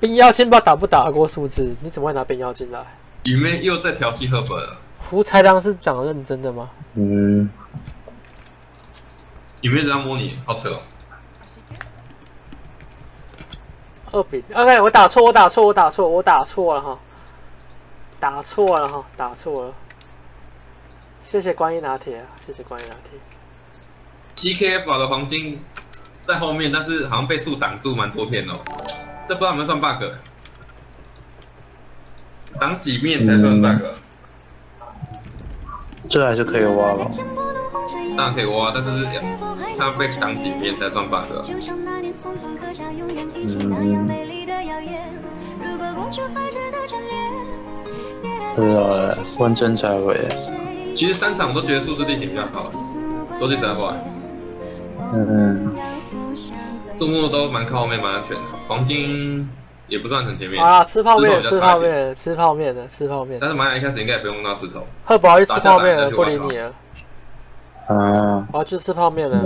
冰妖精不知道打不打得过数字？你怎么会拿冰妖精来？里面又在调戏赫本了，胡才良是讲认真的吗？嗯，里面这样摸你，好扯哦。二比 OK，我打错，我打错，我打错，我打错了哈，打错了哈，打错了。谢谢观音拿铁啊，谢谢观音拿铁。CKF 宝的黄金在后面，但是好像被树挡住蛮多片哦，这不知道有没有算 bug？挡几面才算 bug？、这还是可以挖了。当然可以挖，但是它被挡几面才算 bug？就像那年匆匆刻下永远一起那样美丽的谣言。如果公主还值得眷恋，不知道哎，问真才伟。其实三场我都觉得数字地形比较好，说句实在话，嗯，树木都蛮靠后面，蛮安全的。黄金也不算很前面，啊，吃泡面，吃泡面，吃泡面的，吃泡面。但是玛雅一开始应该也不用用到石头。赫宝去吃泡面了，不理你了。啊，我要去吃泡面了？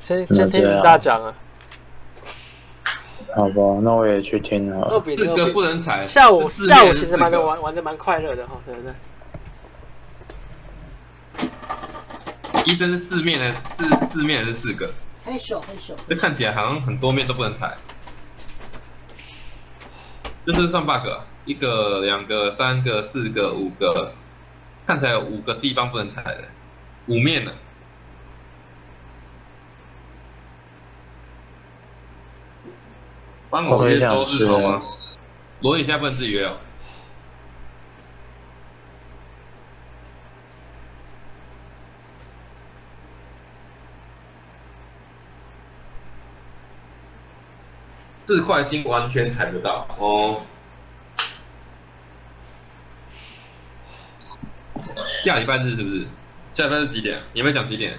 先先听云这样大讲啊。好吧，那我也去听好了。二比六，个不能踩。下午下午其实蛮玩玩的蛮快乐的哈，对不对？医生是四面的，是四面还是四个？很小很小。这看起来好像很多面都不能踩，这是算 bug，啊一个、两个、三个、四个、五个，看起来有五个地方不能踩的，五面呢。帮我约周日好吗？罗宇现在不能自己约哦。四块金完全踩不到哦。下礼拜日是不是？下礼拜日几点？你有没有讲几点？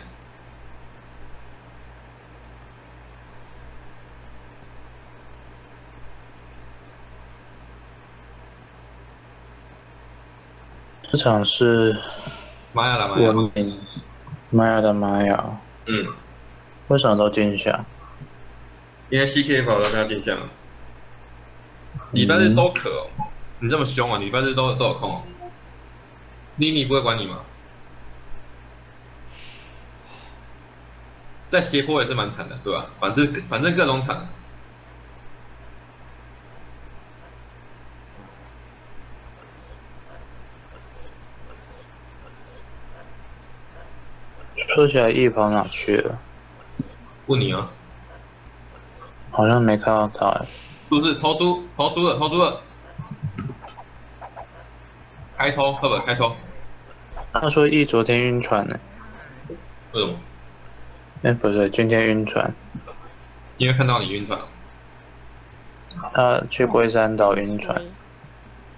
这场是玛雅的，玛雅。玛雅的玛雅，嗯，为什么都进下？因为 CK 跑到跟他定向了。礼拜日都可哦，你这么凶啊？礼拜日都都有空哦。妮妮不会管你吗？在斜坡也是蛮惨的，对吧？反正反正各种惨。说起来，一跑哪去了？问你啊，好像没看到他不是偷猪？偷猪了，偷猪了。开偷，赫本开偷，他说一昨天晕船呢，为什么？哎，不是，今天晕船。因为看到你晕船。他去龟山岛晕船，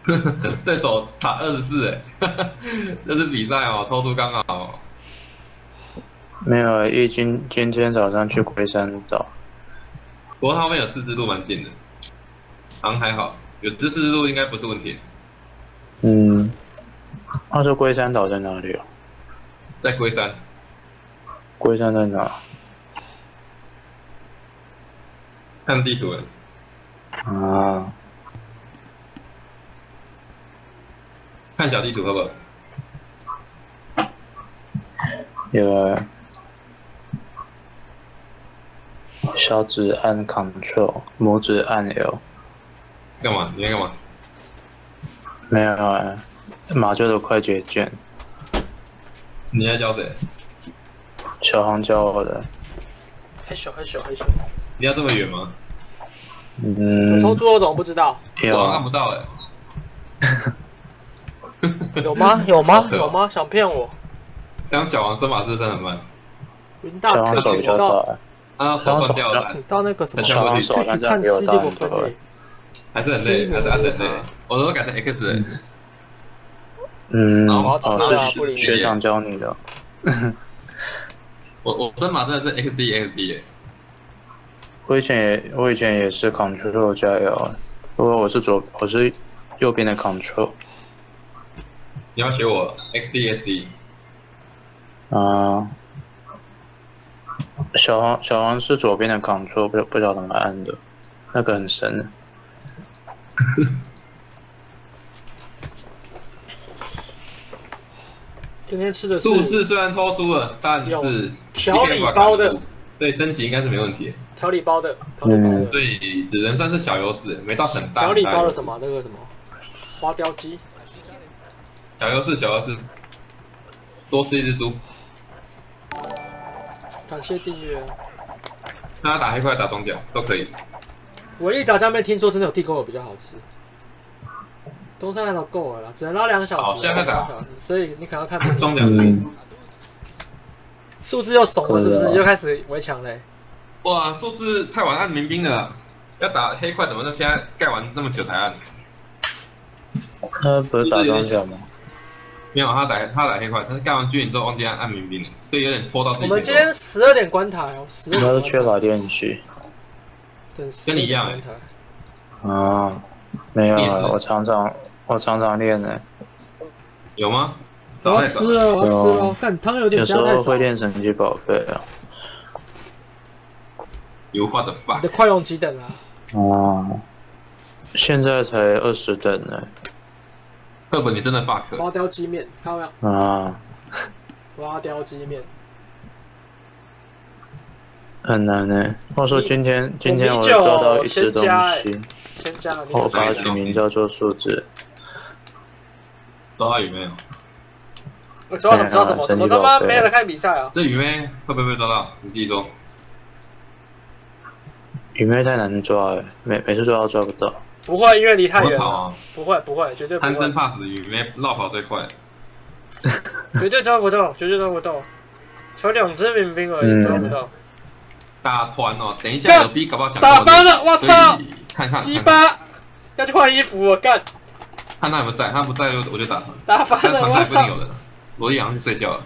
对手打二十四哎，这是比赛哦，偷猪刚好。没有，一今今天早上去龟山岛，不过他后面有四支路蛮近的，好像还好，有这四支路应该不是问题。嗯，他说龟山岛在哪里啊？在龟山，龟山在哪？看地图了，啊，看小地图好不好？有小指按 Ctrl，拇指按 L，干嘛？你在干嘛？没有啊，马厩的快捷键，你在教谁？小黄教我的。很小很小很小。你要这么远吗？嗯，偷猪肉怎么不知道？有我看啊不到哎。有吗？有吗有吗？想骗我？当小王身法是真的很慢，云大小黄手比可以你到较大，啊，手断掉了你，到那个什么，小黄可以手去看 C 大六分很多类。还是很累，还是按很累。我都改成 X 了，嗯，然后哦是学长教你的，我我身马真的是 XD XD 耶。我以前也我以前也是 Ctrl 加 L，不过我是左我是右边的 Ctrl 你要学我 XD XD，啊。小黄小黄是左边的 Ctrl，不不知道怎么按的，那个很神的。今天吃的是数字虽然超出了，但有是调理包的，对升级应该是没问题的，调理包的，调理包的，所以只能算是小优势，没到很大。调理包的什么？么那个什么花雕鸡，小优势，小优势，多吃一只猪。感谢订阅。那他打黑块打双脚都可以。我一炸酱面听说真的有地沟油比较好吃。东山那头够了啦，只能拉两个小时，好现在在打两个小时所以你可能要看明天双脚是嗯，数字又怂了，是不是？又开始围墙嘞？哇，数字太晚按民兵了，要打黑块怎么？那现在盖完这么久才按？他不是打双脚吗？没有，他打他打黑块，但是盖完军营之后忘记按按民兵了，所以有点拖到。我们今天十二点关塔哦，十二应点关台。该是缺乏练习对，跟你一样12点关台啊，没有啊，你也是我常常我常常练呢，有吗？我要吃了，我要吃了。干汤有点有时加太少。候会练神奇宝贝啊。油画的你 bug 的快用几等啊？哦，现在才二十等呢。课本你真的 bug，花雕鸡面，看到没有？啊，花雕鸡面，很难呢。话说今天今天我抓到一只东西，我把它取名叫做数字。抓到鱼没有？我抓什么抓什么？哎怎么他妈没有来看比赛啊？这鱼妹会不会被抓到？你自己说。鱼妹太难抓了，每每次抓都抓不到。不会，因为离太远！不会，不会，绝对不会贪生会，怕死的鱼妹绕跑最快。绝对抓不到，绝对抓不到。才两只民兵而已，嗯抓不到。打团哦，等一下有 B 搞不好想打翻了，我操！看看鸡巴，要去换衣服，我干，看他有没有在，他不在就我就打团。打翻了，我操！还不一定有人。罗毅好像去睡觉了。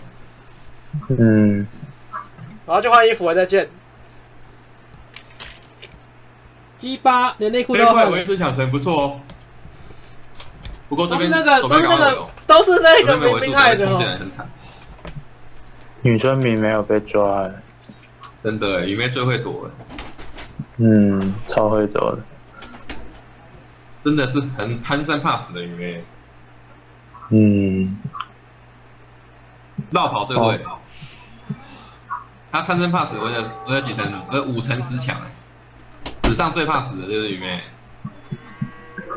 嗯，然后去换衣服，再见。鸡巴，连内裤都要换了，维持抢成不错哦。不过这边都是那个，都是那个都是那个左边没有维持，民兵害的哦。女村民没有被抓欸，真的，里面最会躲了，嗯，超会躲的。真的是很贪生怕死的里面，嗯，绕跑最会。他贪生怕死，我有我有几层？我有五层十强，史上最怕死的就是鱼妹。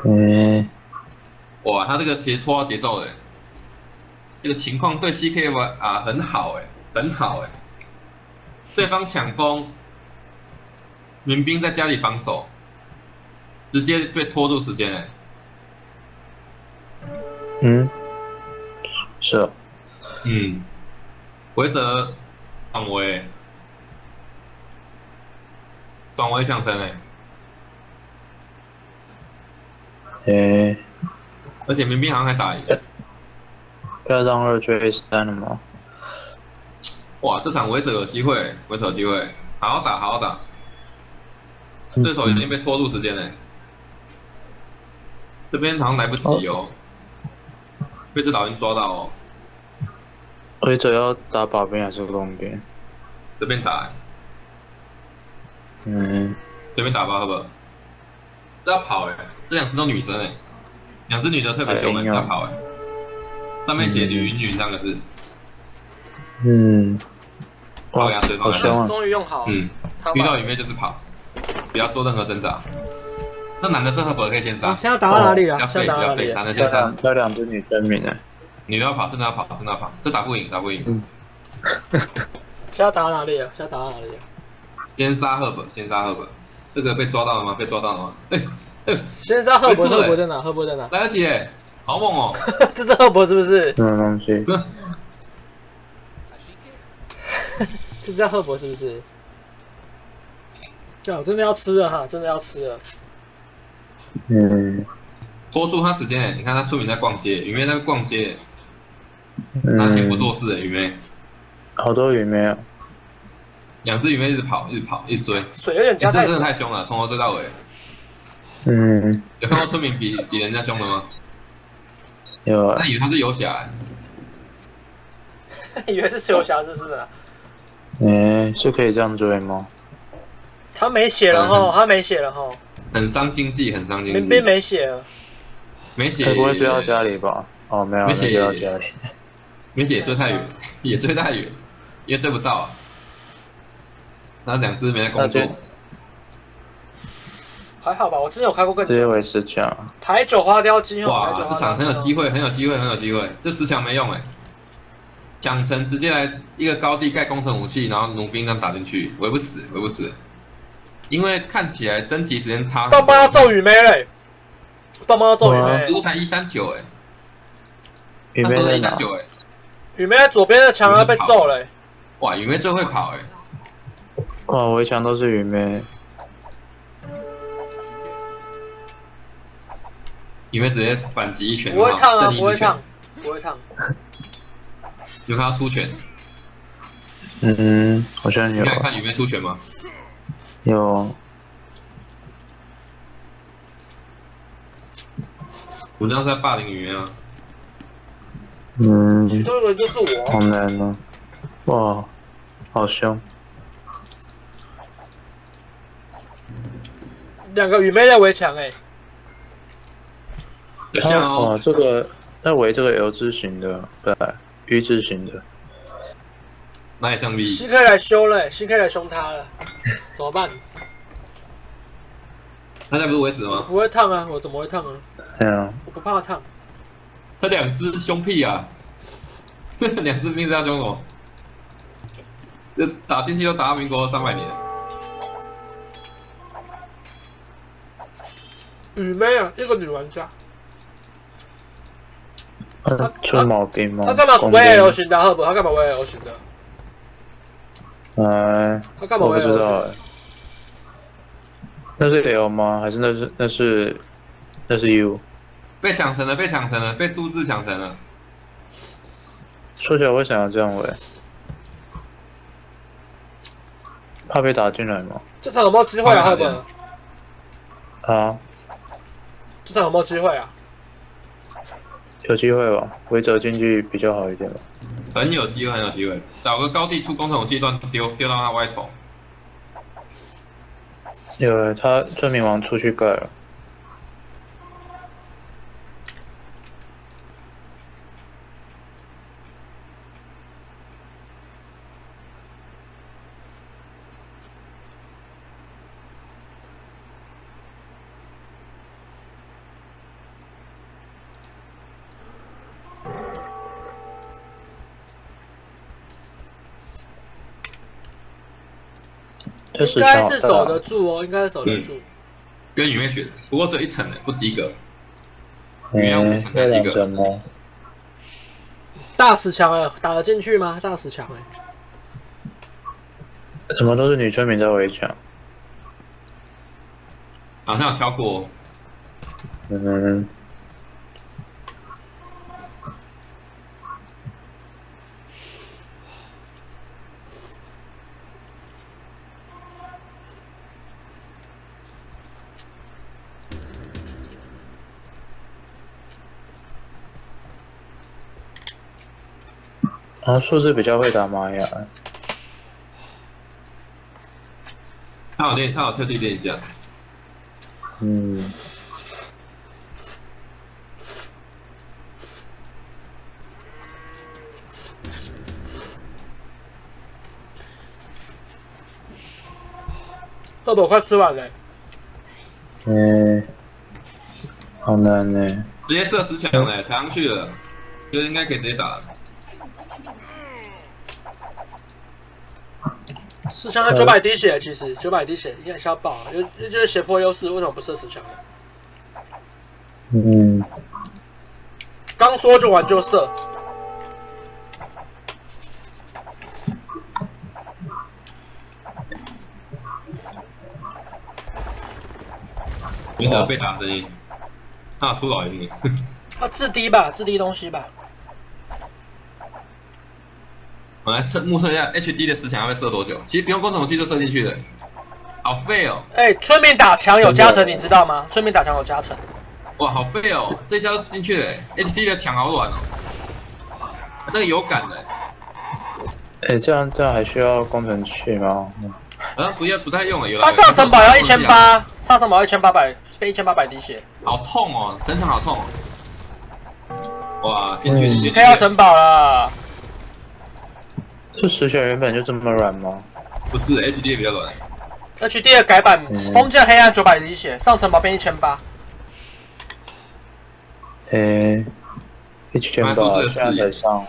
诶、哇，他这个其实拖到节奏的，这个情况对 CK 玩啊很好哎，很好哎。对方抢攻，民兵在家里防守，直接被拖住时间哎。嗯，是哦，嗯，回则范围，短围抢成哎，诶、而且民兵好像还打赢。要让二追三了吗？哇，这场维者有机会，维者有机会，好好打，好好打。对手已经被拖住时间了，这边好像来不及哦，被这老鹰抓到哦，或者要打保边还是工兵？这边打，嗯，随便打吧，好不好？这要跑哎，这两只都女生哎，两只女的特别凶哎，哎呀要跑哎，上面写“吕云云”三个字，嗯，哇跑呀对，方好凶啊！终于用好，嗯，遇到里面就是跑，不要做任何挣扎。那男的是赫伯可以先杀，啊现在打到哪里了？不要飞，现在打到哪里了？男的先杀这两，只女生民呢？女的要跑，真的要跑，真的要跑，这打不赢，打不赢。嗯 现在打到哪里了？现在打到哪里了？先杀赫本，先杀赫本。这个被抓到了吗？被抓到了吗？哎、哎、先杀赫本，赫本在哪？赫本在哪？来得及，好猛哦！这是赫本是不是？什么东西？这是叫赫本是不是？这样真的要吃了哈，真的要吃了。嗯拖住他时间，你看他出名在逛街，雨妹在逛街，拿钱不嗯，做事的雨妹，好多鱼没有。两只鱼妹一直跑，一直跑，一直追，哎、水有点加太真的，太凶了，从头追到尾。嗯，有看过村民比比人家凶的吗？有啊那，以为他是游侠耶，以为是游侠，这是啊。诶、是可以这样追吗？他没血了嗯哈，他没血了哈。很伤经济，很伤经济。民兵没血了，没血，他不会追到家里吧？哦，没有，没没写追到家里。没血追太远，也追太远，因为追不到啊。那两只没在工作还好吧？我之前有开过更直接久，为十强。台九花雕金哦，哇，这场。很有机会，很有机会，很有机会。这十强没用哎，蒋城直接来一个高地盖工程武器，然后弩兵这样打进去，围不死，围不死。因为看起来升级时间差很多，棒棒要揍雨妹嘞，棒棒要揍雨哇妹失，误才一三九哎，雨那时候妹在哪？一三九哎，雨妹在左边的墙要被揍嘞，哇，雨妹最会跑哎，哇，围墙都是雨妹。雨妹直接反击一拳，不会烫啊，正义一拳不会烫，不会烫。有看到出拳？嗯，好像有你敢看雨妹出拳吗？有。我这样在霸凌雨妹啊！嗯，其中就是我，好难哦。哇，好凶。两个雨妹在围墙哎，有像哇，哦，这个在围这个 L 字形的，不对，U 字形的。那也上 V？西 K 来修了，西 K 来凶他了，怎么办？他家不是围死了吗？不会烫啊，我怎么会烫啊？对啊，我不怕烫。他两只凶屁啊！两只兵是要凶什么？这打进去就打到民国三百年。雨妹啊，一个女玩家，呃出毛病吗？他干嘛工围 L 兵型的啊？赫伯，他干嘛围 L 型的？哎，他干嘛围我不 L 知道型？哎。那是 L 吗？还是那是那是那是 U？被抢成了，被抢成了，被数字抢成了。说起来，为什么要这样喂？怕被打进来吗？这场有没有机会啊？赫伯，啊，这场有没有机会啊？有机会吧？围着进去比较好一点吧。很有机会，很有机会。找个高地出工程武器段丢，丢到他歪头。有他村民王出去盖了，应十该是守得住哦，应该是守得住。跟雨面学的，不过只有一层的，不及格。雨妹五嗯，层要两才及格。大石墙哎，打得进去吗？大石墙哎，怎么都是女村民在围墙？好像有挑过哦，数字比较会打玛雅，他有练，他有特地练一下。嗯，二宝快吃完了欸，嗯，好难呢。直接射十强了，踩上去了，就应该可以直接打了。四枪才九百滴血，其实九百滴血应该是要爆啊，因为就是血魄优势，为什么不射四枪呢？嗯，刚说就完就射，没得被打声音，他有出老鹰了。啊，自低吧，自低东西吧。我来测目测一下 HD 的十强要被射多久？其实不用工程武器就射进去的，好废哦！哎、村民打墙有加成，你知道吗？村民打墙有加成，哇，好废哦！这一下就进去了，HD 的墙好软哦，那个有感的，哎、这样这样还需要工程器吗？嗯好像不要不太用了。有啦他上城堡要一千，八，上城堡一千八百，被一千八百滴血。好痛哦，整场好痛哦。哇，进去嗯十 K 要城堡了，这石血原本就这么软吗？不是 HD 比较软，HD 的改版嗯封建黑暗九百滴血，上城堡变一千八。诶，一千蛮多八现在这个视野才上，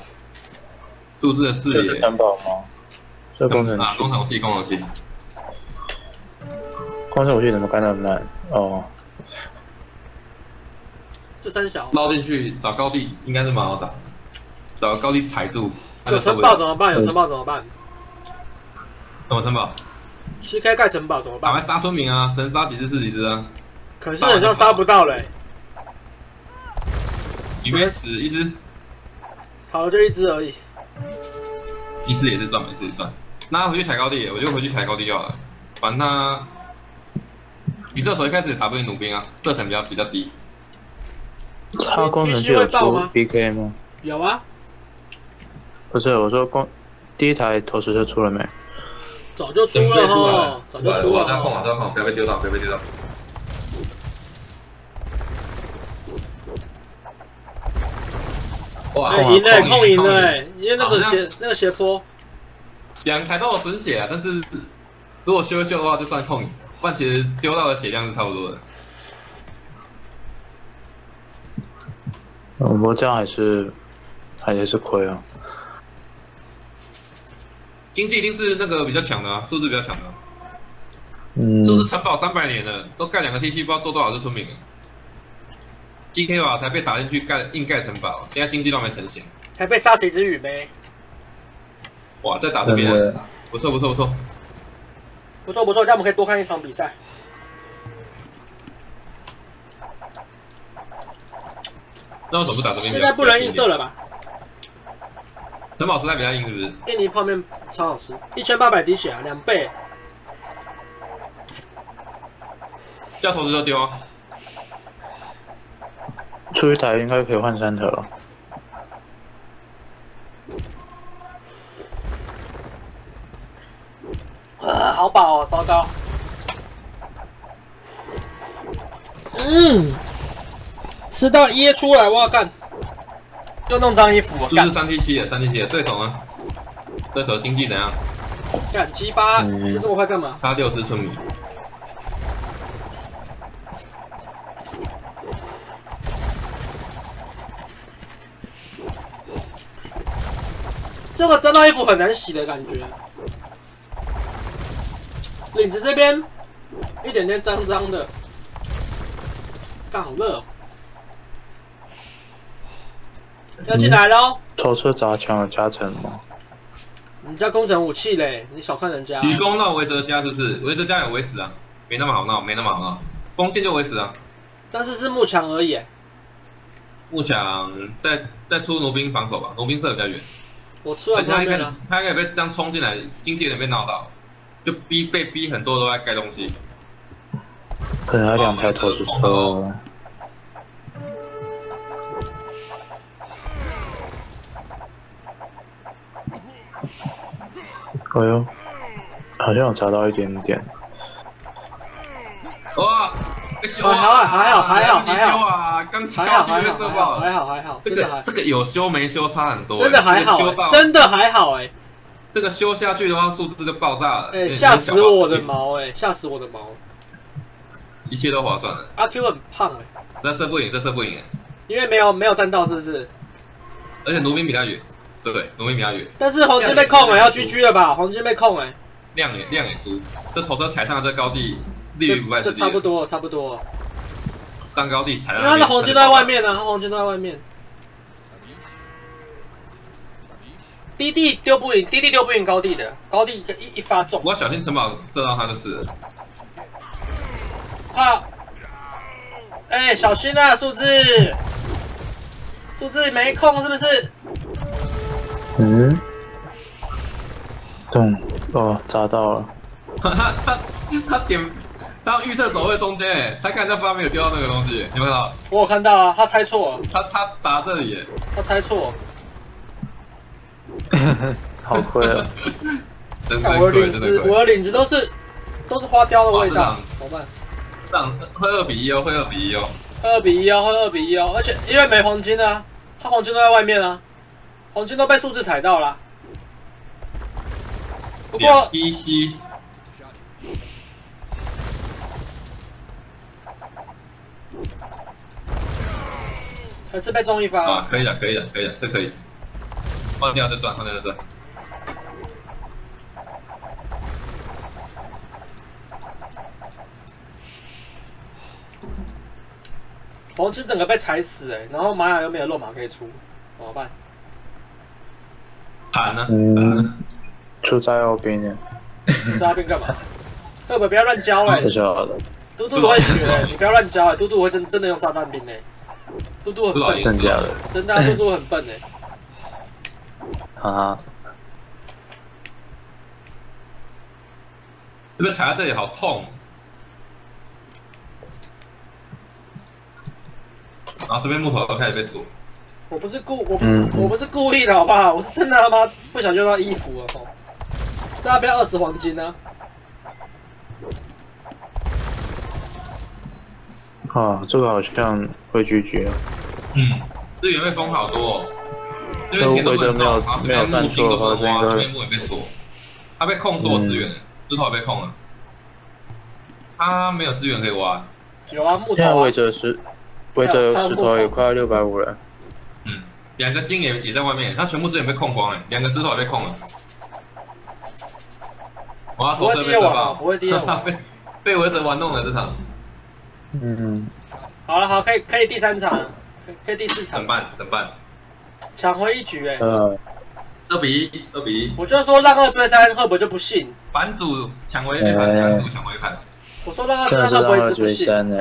数字的视这是野。城堡吗？这工程啊，工，程器，工程器。工程武器怎么干那么慢？哦，这三小捞进去找高地应该是蛮好打，找高地踩住。那有城堡怎么办？有城堡怎么办？什么城堡？七 K 盖城堡怎么办？赶快杀村民啊！能杀几只是几只啊！可是好像杀不到嘞，里面死一只，跑了就一只而已。一只也是赚，一只也赚。那回去踩高地，我就回去踩高地就好了。反正他，你这时候一开始打不赢弩兵啊，射程比较比较低。它功能就有出 BK 吗？有啊，不是，我说光第一台投石车出了没？早就出了哈，早就出了我要控，我哈。要控，不要被丢到，不要被丢到。哇哎，赢了，控控赢了，因为那个斜那个斜坡，两台都有损血啊，但是如果修一修的话就算控赢，不然其实丢到的血量是差不多的。嗯，不过这样还是还是亏啊。经济一定是那个比较强的啊，素质比较强的啊。嗯，这是城堡三百年了，都盖两个 T 七，不知道做多少只村民了。GK 吧才被打进去盖硬盖城堡，现在经济都没成型。还被杀死一只雨呗，哇，在打这边，不错不错不错。不错不错，这样我们可以多看一场比赛。那为什么不打这边？现在不能映射。了吧？城堡实在比较硬，是不是？印尼泡面超好吃，一千八百滴血啊，两倍。掉头子就丢啊。出一台应该可以换三台了。啊，好饱哦，糟糕。嗯，吃到噎出来，我要干。又弄脏衣服，我干是三 T 七的？三 T 七的对手呢？对手经济怎样？干鸡巴，嗯吃这么快干嘛？他六只村民。这个脏到衣服很难洗的感觉。领子这边一点点脏脏的，干好热哦。要进来喽！头车砸墙有加成吗？你家工程武器嘞，你小看人家、提供到维德家是不是？维德家有维死啊，没那么好闹，没那么好闹。封建就维死啊。但是是幕墙而已。木墙再再出弩兵防守吧，弩兵射比较远。我吃完泡他应该他应该被这样冲进来，经纪人被闹到，就逼被逼很多都在盖东西。可能还两台投石车。哎呦，好像有砸到一点点。哇，被修啊！还好还好还好还好还好还好射爆还好还好，这个这个有修没修差很多，真的还好真的还好哎这个修下去的话，数字就爆炸了。哎，有吓死我的毛哎，吓死我的毛！一切都划算了。阿 Q 很胖哎，这射不赢，这射不赢哎，因为没有没有弹道是不是？而且弩兵比他远，对不对？弩兵比较远，但是黄金被控了，要狙狙了吧？黄金被控哎，亮也亮也足。这头车踩上这高地，利于不败这之地。这差不多差不多，上高地踩因上那边。为他的黄金都在外面啊，他黄金都在外面。滴滴丢不赢，滴滴丢不赢高地的，高地一一发中，我要小心城堡射到他就是了。啊！哎，小心啊，数字，数字没空是不是？嗯，中哦，砸到了。他他他他点，他预测走位中间哎，才看到方没有丢到那个东西，有没有看到？我有看到啊，他猜错了，他他砸这里，他猜错了。好亏啊！我的领子，真的亏。我的领子都是都是花雕的味道怎么办？上会二比一哦，会二比一哦。二比一哦，会二比一哦，而且因为没黄金啊，他黄金都在外面啊，黄金都被数字踩到了。不过七七，还是被中一发、啊，可以的，可以的，可以的，这可以。换掉这段，换掉这段。黄金整个被踩死哎、然后玛雅又没有落马可以出，怎么办？盘呢？嗯盘呢？出在右边的，你在那边干嘛？赫 本不要乱教哎、不晓得，嘟嘟会学、欸，你不要乱教哎、嘟嘟会真真的用炸弹兵哎、嘟嘟很笨，真假的真的、啊、嘟嘟很笨哎、哈哈，这边踩在这里好痛。然后这边木头都开始被锁。我不是故我不是、嗯。我不是故意的好不好？我是真的他妈不小心用到衣服了吼。在那边二十黄金呢、啊，这个好像会拒绝，嗯，资源被封好多、哦，这边田都不能没有没有边木兵都挖，犯错的话这边木也被锁，他被控所有资源，石头也被控了，他没有资源可以挖，有啊，木现在头、啊。围，着石，围着有石头也快要六百五了，嗯，两个金也也在外面，他全部资源被控光了，两个石头也被控了，哇，不会第二网啊，不会第二网。被被围着玩弄了这场，嗯，好了，好，可以可以第三场，可以可以第四场怎么，办？怎么办？抢回一局哎、呃，二比一，二比一，我就说让二追三，赫伯就不信。版主抢回一盘，版主抢回一盘，我说让二追三，赫本让他追一直不信。三呢，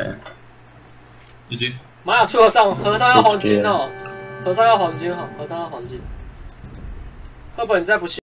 继续。玛雅出和尚，和尚要黄金哦，和尚要黄金哈，和尚要黄金。赫本你再不信。